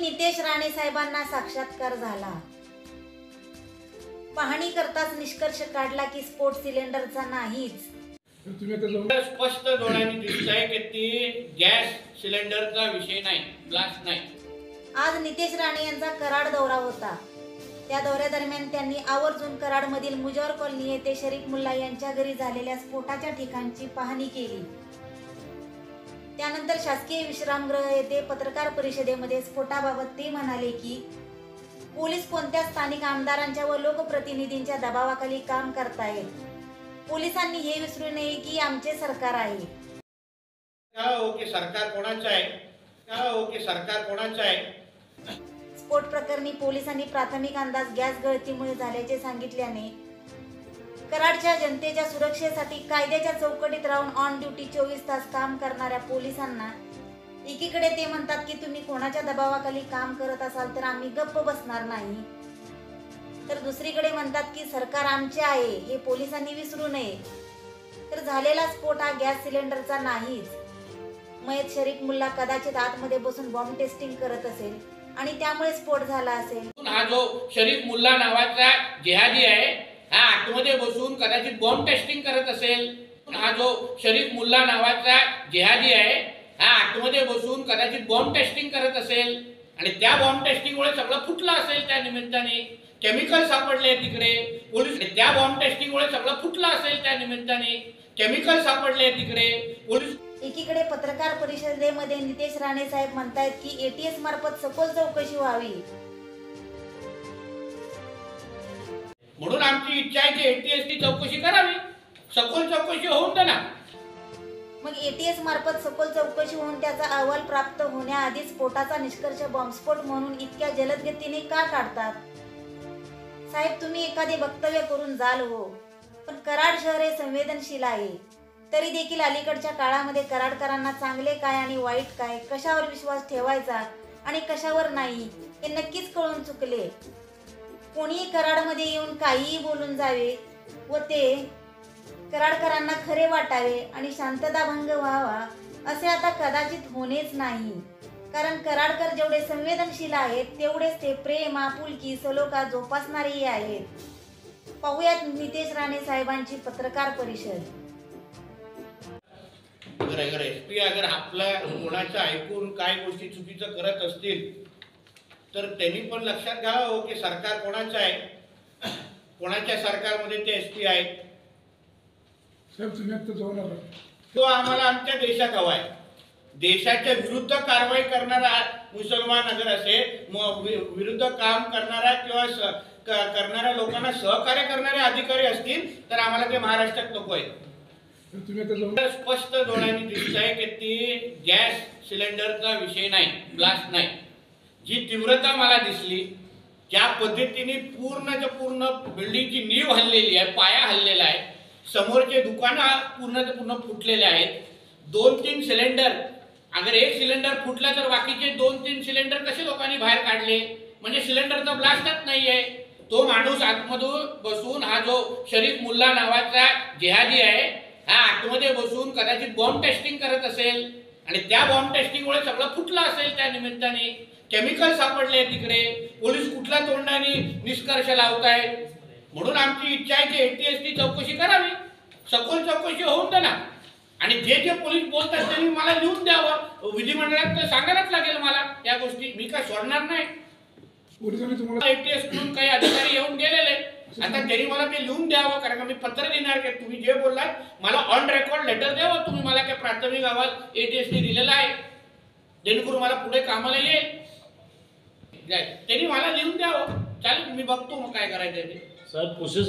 नितेश राणे साहेबांना साक्षात्कार झाला. पाहणी करताच निष्कर्ष काढला की स्फोट सिलेंडरचा नाहीच. स्पष्ट डोळ्यांनी दिसत आहे की ती गॅस सिलेंडरचा विषय नाही ब्लास्ट नाही. आज नितेश राणे यांचा कराड दौरा होता. त्या दौऱ्यादरम्यान त्यांनी आवर्जून कराडमधील मुजॉर कॉलनी येथे शरीफ मुल्ला यांच्या घरी झालेल्या स्फोटाच्या ठिकाणची पाहणी केली. त्यानंतर शासकीय विश्रामगृह येथे पत्रकार परिषदेमध्ये स्फोटाबाबत ते म्हणाले की पोलीस कोणत्या स्थानिक आमदारांच्या व लोकप्रतिनिधींच्या दबावाखाली काम करतायत? पोलिसांनी हे विसरू नये की आमचे सरकार आहे. काय हो की सरकार कोणाचं आहे? काय हो की सरकार कोणाचं आहे? स्फोट प्रकरणी पोलिसांनी प्राथमिक अंदाज गॅस गळतीमुळे झाल्याचे सांगितल्याने कराडच्या जनतेच्या सुरक्षेसाठी कायद्याच्या चौकटीत राहून ऑन ड्युटी चोवीस तास काम करणाऱ्या पोलिसांना एकीकडे ते म्हणतात की तुम्ही कोणाच्या दबावाखाली काम करत असाल तर आम्ही गप्प बसणार नाही. तर दुसरीकडे म्हणतात की सरकार आमचे आहे हे पोलिसांनी विसरू नये. तर झालेला स्फोट हा गॅस सिलेंडरचा नाहीच. मयत शरीफ मुल्ला कदाचित आतमध्ये बसून बॉम्ब टेस्टिंग करत असेल आणि त्यामुळे स्फोट झाला असेल. हा जो शरीफ मुल्ला नावाचा जिहादी आहे हा आतमध्ये बसून कदाचित बॉम्ब टेस्टिंग करत असेल. हा जो शरीफ मुल्ला नावाचा जिहादी आहे हा आतमध्ये बसून कदाचित बॉम्ब टेस्टिंग करत असेल. आणि त्या बॉम्ब टेस्टिंगमुळे सगळं फुटलं असेल त्या निमित्ताने. केमिकल सापडले तिकडे. पोलीस त्या बॉम्ब टेस्टिंगमुळे सगळं फुटलं असेल त्या निमित्ताने. केमिकल सापडले तिकडे. पोलीस एकीकडे पत्रकार परिषदेमध्ये नितेश राणे साहेब म्हणतायत की एटीएस मार्फत सखोल चौकशी व्हावी. म्हणून आमची इच्छा आहे की एटीएसची चौकशी करावी. सखोल चौकशी होऊन दे ना मग एटीएस मार्फत सखोल चौकशी होऊन त्याचा अहवाल प्राप्त होण्याआधीच पोटाचा निष्कर्ष बॉम्बस्फोट म्हणून इतक्या जलद गतीने का काढतात? साहेब तुम्ही एखादे वक्तव्य करून जाल हो. पण कराड शहर हे संवेदनशील आहे. तरी देखील अलीकडच्या काळामध्ये कराडकरांना चांगले काय आणि वाईट काय कशावर विश्वास ठेवायचा आणि कशावर नाही हे नक्कीच कळून चुकले. कोणीही कराडमध्ये येऊन काहीही बोलून जावे व ते कराडकरांना खरे वाटावे आणि शांतता भंग व्हावा असे आता कदाचित होणेच नाही. कारण कराडकर जेवढे संवेदनशील आहेत तेवढेच ते प्रेम आपुलकी सलोखा जोपासणारेही आहेत. पाहूयात नितेश राणे साहेबांची पत्रकार परिषद. अगर अगर आपल्या कोणाचं ऐकून काय गोष्टी चुकीचं करत असतील तर त्यांनी पण लक्षात घ्यावं हो की सरकार कोणाचं आहे. कोणाच्या सरकारमध्ये ते एस पी आहेत? आला तो आम्हाला आमच्या देशात हवा आहे. देशाच्या विरुद्ध कारवाई करणारा मुसलमान अगर असेल विरुद्ध काम करणारा किंवा करणाऱ्या लोकांना सहकार्य करणारे अधिकारी असतील तर आम्हाला ते महाराष्ट्रात नको तर स्पष्ट डोळ्यांनी दिसत आहे की ती गॅस सिलेंडरचा विषय नाही ब्लास्ट नाही. जी तीव्रता मला दिसली ज्या पद्धतीने पूर्णच्या पूर्ण बिल्डिंगची नीव हल्लेली आहे पाया हल्लेला आहे. समोरचे दुकानं पूर्णच्या पूर्ण फुटलेले आहेत. दोन तीन सिलेंडर अगर एक सिलेंडर फुटलं तर बाकीचे दोन तीन सिलेंडर कसे लोकांनी बाहेर काढले? म्हणजे सिलेंडरचा ब्लास्टच आहे तो माणूस आतमधून बसून हा जो शरीफ मुल्ला नावाचा जेहादी आहे हा आतमध्ये बसून कदाचित बॉम्ब टेस्टिंग करत असेल. आणि त्या बॉम्ब टेस्टिंगमुळे सगळं फुटलं असेल त्या निमित्ताने. केमिकल सापडले तिकडे. पोलीस कुठल्या तोंडाने निष्कर्ष लावतायत? म्हणून आमची इच्छा आहे की एटीएस ची चौकशी करावी. सखोल चौकशी होऊन दे ना आणि जे जे पोलीस बोलतात त्यांनी मला लिहून द्यावं. विधिमंडळात तर सांगायलाच लागेल मला त्या गोष्टी. मी काय सोडणार नाही. पोलिसांनी तुम्हाला एटीएसकडून काही अधिकारी येऊन गेलेले. आता त्यांनी मला ते लिहून द्यावं कारण का मी पत्र देणार की तुम्ही जे बोललात मला ऑन रेकॉर्ड लेटर द्यावं तुम्ही मला काय प्राथमिक अहवाल एटीएसने दिलेला आहे. जेणेकरून मला पुढे कामाला येईल. त्यांनी मला लिहून द्यावं. चालेल मी बघतो मग काय करायचं ते. सर पुसे